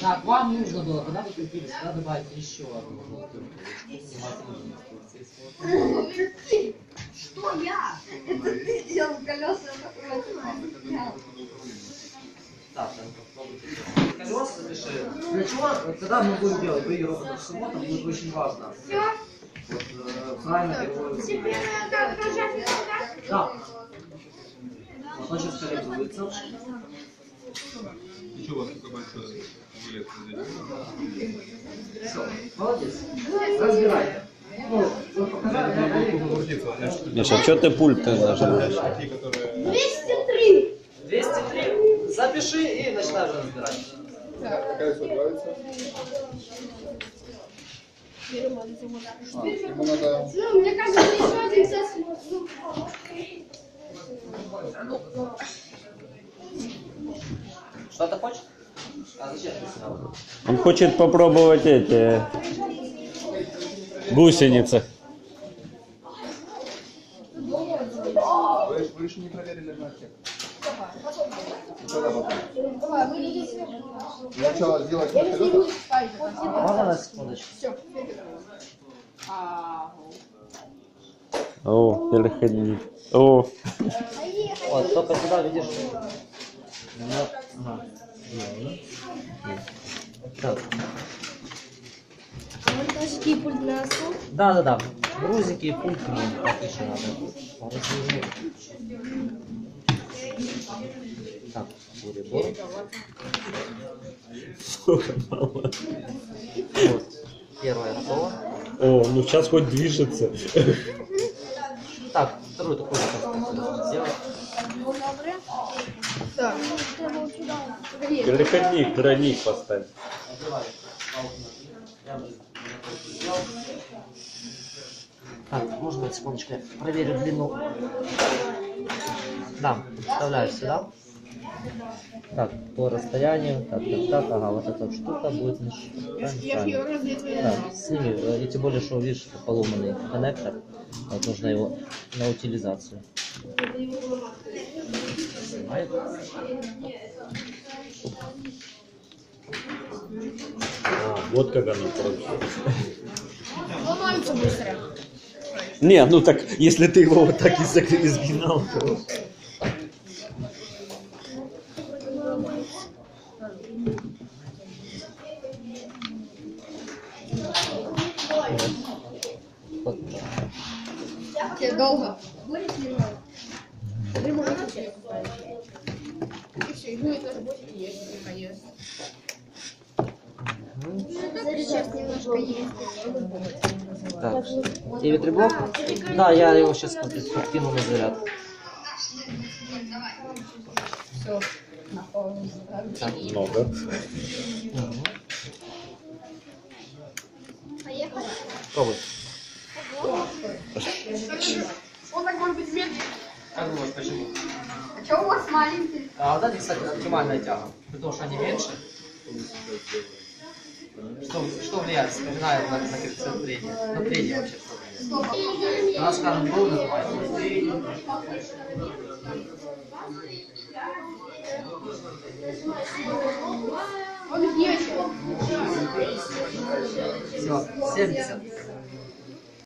Так, вам нужно было, когда вы купили, сюда добавить еще одну Что я? Это ты делал колеса на Так, там. Колеса запиши. Для чего? Вот Когда мы будем делать бои роботов в субботу, будет очень важно. Вот, э, правильно переводить. Да. Вот он сейчас корректируется. И что у вас такой большой вылет молодец. Разбирай. Ну, Миша, что ты пульт нажимаешь? такие, которые... 203. 203. Запиши и начинай уже разбирать. Какая все нравится? А, ему надо... Ну, мне кажется, еще один сосуд. Что ты хочешь? А зачем ты сюда? Он хочет попробовать эти гусеницы. Вы, вы еще не проверили на отсек. Когда потом? Сначала сделать на колесах, Можно на секундочку? О, переходник. О, Вот, только сюда, видишь? Вот. Ага. Так. Монтажки пульт на стол. Да, да, да. Грузики и пульт нам так еще надо. Развернуть. Так, перебор. Вот. Первое готово. о, ну сейчас хоть движется. Так, вторую такую сделать. Так, треба вот сюда. Переходник, тройник поставь. Я. Так, можно быть секундочку, я проверю длину. Да, вставляю сюда. Так, по расстоянию, так, так, так, ага, вот эта вот штука будет. Да, сними, э, и тем более, что видишь, поломанный коннектор, вот нужно его на утилизацию. Снимает. А, вот как оно проще. Ломаются быстро. Не, ну так, если ты его вот так изгинал, то... Вот. Тебе долго. Ремонт. И все, и будет тоже будет есть, наконец. Сейчас немножко есть. Так, тебе треблок? Да, я его сейчас кину на заряд. Все. Так. Много. Мгм. Поехали. Пробуй. Он так может быть медленный. Как думаешь, почему? А что у вас маленький? А вот это, кстати, оптимальная тяга. Потому что они меньше. Что, что влияет, вспоминаю на, на коэффициент трения? На трение вообще что влияет? У нас, скажем, был называется. Он. Все, 70.